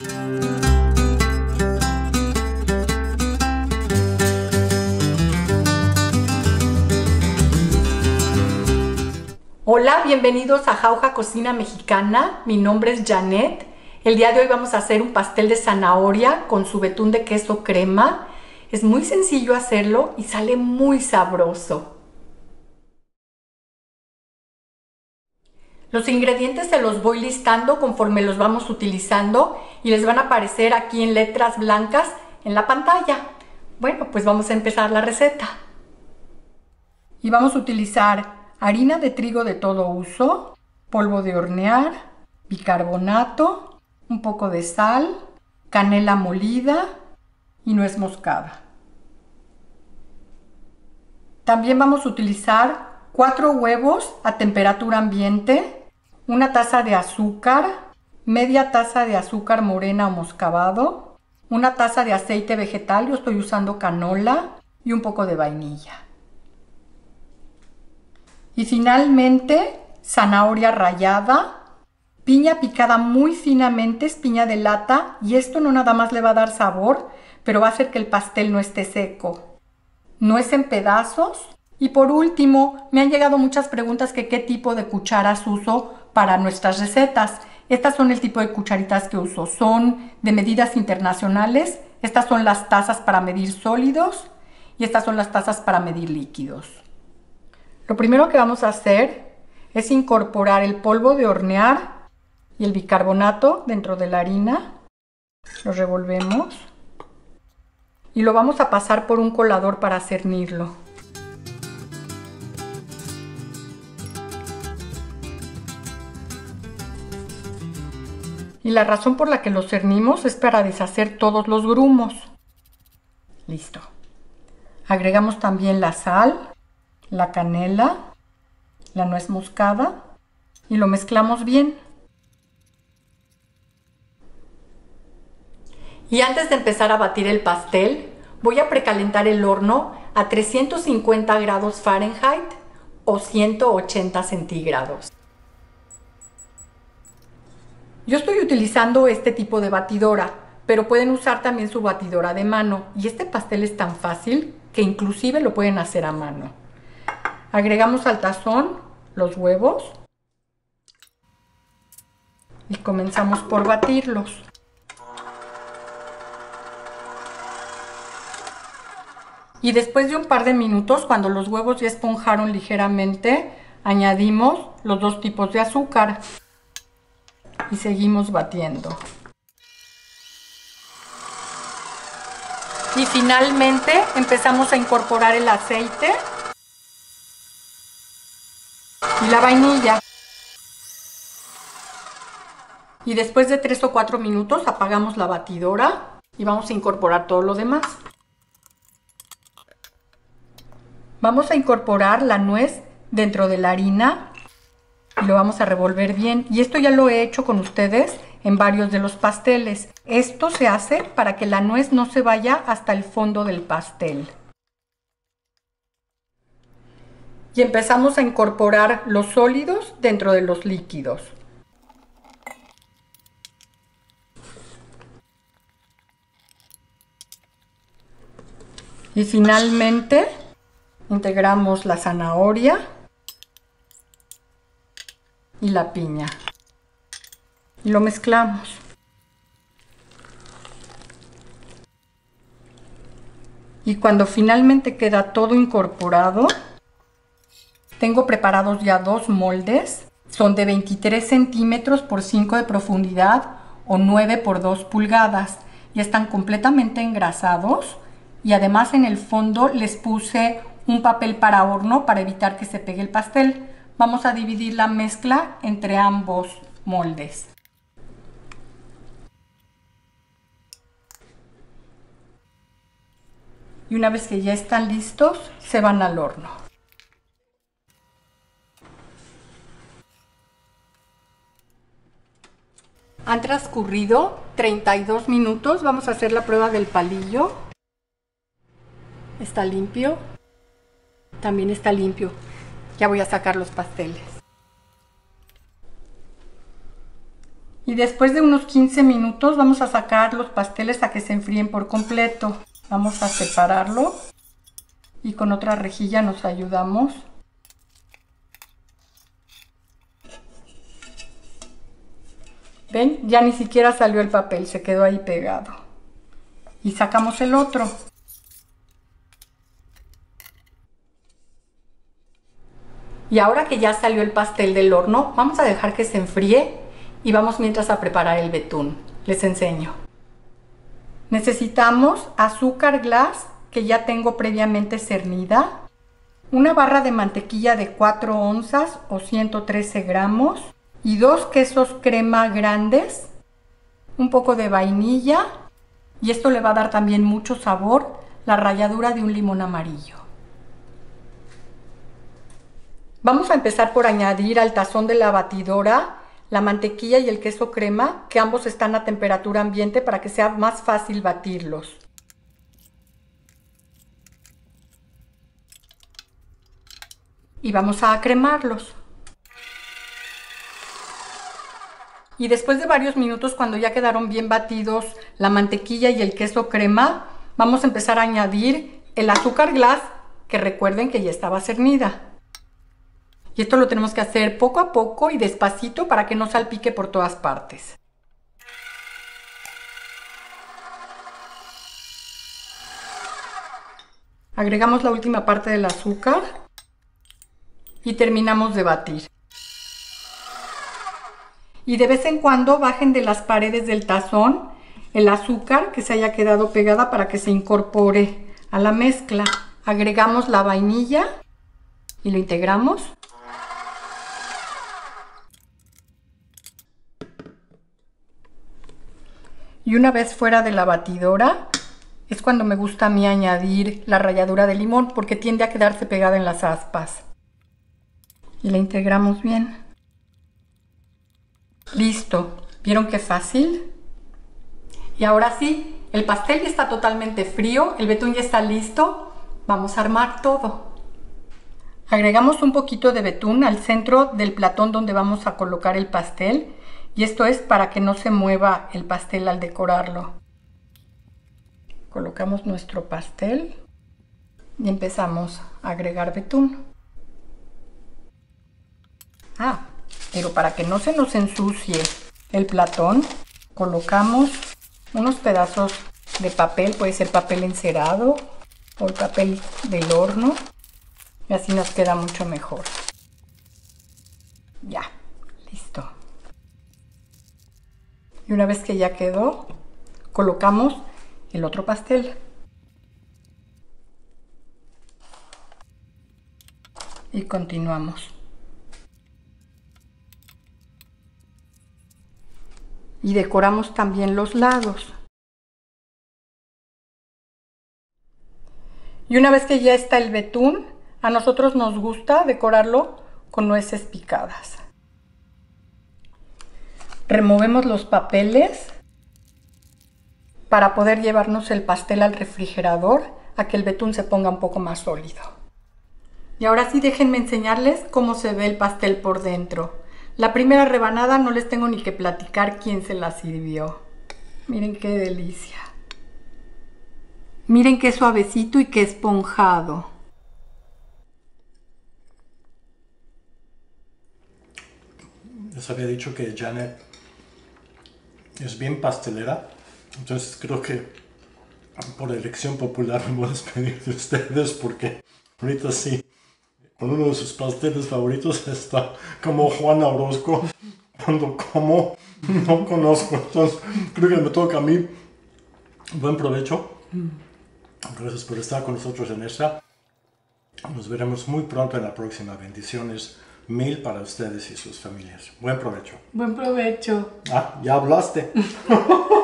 Hola, bienvenidos a Jauja Cocina Mexicana. Mi nombre es Janet. El día de hoy vamos a hacer un pastel de zanahoria con su betún de queso crema. Es muy sencillo hacerlo y sale muy sabroso. Los ingredientes se los voy listando conforme los vamos utilizando y les van a aparecer aquí en letras blancas en la pantalla. Bueno, pues vamos a empezar la receta. Y vamos a utilizar harina de trigo de todo uso, polvo de hornear, bicarbonato, un poco de sal, canela molida y nuez moscada. También vamos a utilizar cuatro huevos a temperatura ambiente, una taza de azúcar, media taza de azúcar morena o moscabado, una taza de aceite vegetal, yo estoy usando canola y un poco de vainilla. Y finalmente, zanahoria rallada, piña picada muy finamente, es piña de lata y esto no nada más le va a dar sabor, pero va a hacer que el pastel no esté seco. No es en pedazos. Y por último, me han llegado muchas preguntas que qué tipo de cucharas uso para nuestras recetas. Estas son el tipo de cucharitas que uso. Son de medidas internacionales. Estas son las tazas para medir sólidos y estas son las tazas para medir líquidos. Lo primero que vamos a hacer es incorporar el polvo de hornear y el bicarbonato dentro de la harina. Lo revolvemos y lo vamos a pasar por un colador para cernirlo. Y la razón por la que lo cernimos es para deshacer todos los grumos. Listo. Agregamos también la sal la canela, la nuez moscada y lo mezclamos bien. Y antes de empezar a batir el pastel, voy a precalentar el horno a 350 grados Fahrenheit o 180 centígrados. Yo estoy utilizando este tipo de batidora, pero pueden usar también su batidora de mano. Y este pastel es tan fácil que inclusive lo pueden hacer a mano. Agregamos al tazón los huevos y comenzamos por batirlos. Y después de un par de minutos, cuando los huevos ya esponjaron ligeramente, añadimos los dos tipos de azúcar y seguimos batiendo. Y finalmente empezamos a incorporar el aceite y la vainilla. Y después de 3 o 4 minutos apagamos la batidora y vamos a incorporar todo lo demás. Vamos a incorporar la nuez dentro de la harina lo vamos a revolver bien. Y esto ya lo he hecho con ustedes en varios de los pasteles. Esto se hace para que la nuez no se vaya hasta el fondo del pastel y empezamos a incorporar los sólidos dentro de los líquidos. Y finalmente integramos la zanahoria y la piña. Y lo mezclamos. Y cuando finalmente queda todo incorporado, tengo preparados ya dos moldes. Son de 23 centímetros por 5 de profundidad o 9 por 2 pulgadas. Y están completamente engrasados. Y además en el fondo les puse un papel para horno para evitar que se pegue el pastel. Vamos a dividir la mezcla entre ambos moldes. Y una vez que ya están listos, se van al horno. Han transcurrido 32 minutos. Vamos a hacer la prueba del palillo. Está limpio. También está limpio. Ya voy a sacar los pasteles. Y después de unos 15 minutos vamos a sacar los pasteles a que se enfríen por completo. Vamos a separarlo y con otra rejilla nos ayudamos. ¿Ven? Ya ni siquiera salió el papel, se quedó ahí pegado. Y sacamos el otro. Y ahora que ya salió el pastel del horno, vamos a dejar que se enfríe y vamos mientras a preparar el betún. Les enseño. Necesitamos azúcar glass que ya tengo previamente cernida, una barra de mantequilla de 4 onzas o 113 gramos y dos quesos crema grandes, un poco de vainilla y esto le va a dar también mucho sabor, la ralladura de un limón amarillo. Vamos a empezar por añadir al tazón de la batidora la mantequilla y el queso crema, que ambos están a temperatura ambiente para que sea más fácil batirlos. Y vamos a cremarlos. Y después de varios minutos, cuando ya quedaron bien batidos la mantequilla y el queso crema, vamos a empezar a añadir el azúcar glass, que recuerden que ya estaba cernida. Y esto lo tenemos que hacer poco a poco y despacito para que no salpique por todas partes. Agregamos la última parte del azúcar y terminamos de batir. Y de vez en cuando bajen de las paredes del tazón el azúcar que se haya quedado pegada para que se incorpore a la mezcla. Agregamos la vainilla y lo integramos. Y una vez fuera de la batidora, es cuando me gusta a mí añadir la ralladura de limón porque tiende a quedarse pegada en las aspas. Y la integramos bien. Listo. ¿Vieron qué fácil? Y ahora sí, el pastel ya está totalmente frío, el betún ya está listo. Vamos a armar todo. Agregamos un poquito de betún al centro del platón donde vamos a colocar el pastel y esto es para que no se mueva el pastel al decorarlo. Colocamos nuestro pastel y empezamos a agregar betún. Ah, pero para que no se nos ensucie el platón, colocamos unos pedazos de papel, puede ser papel encerado o el papel del horno y así nos queda mucho mejor. Ya, listo. Y una vez que ya quedó, colocamos el otro pastel. Y continuamos. Y decoramos también los lados. Y una vez que ya está el betún, a nosotros nos gusta decorarlo con nueces picadas. Removemos los papeles para poder llevarnos el pastel al refrigerador a que el betún se ponga un poco más sólido. Y ahora sí déjenme enseñarles cómo se ve el pastel por dentro. La primera rebanada no les tengo ni que platicar quién se la sirvió. Miren qué delicia. Miren qué suavecito y qué esponjado. Les había dicho que Janet es bien pastelera. Entonces creo que por elección popular me voy a despedir de ustedes porque ahorita sí, con uno de sus pasteles favoritos está como Juan Orozco. Cuando como, no conozco. Entonces creo que me toca a mí. Buen provecho. Gracias por estar con nosotros en esta. Nos veremos muy pronto en la próxima. Bendiciones mil para ustedes y sus familias. Buen provecho. Buen provecho. Ah, ya hablaste.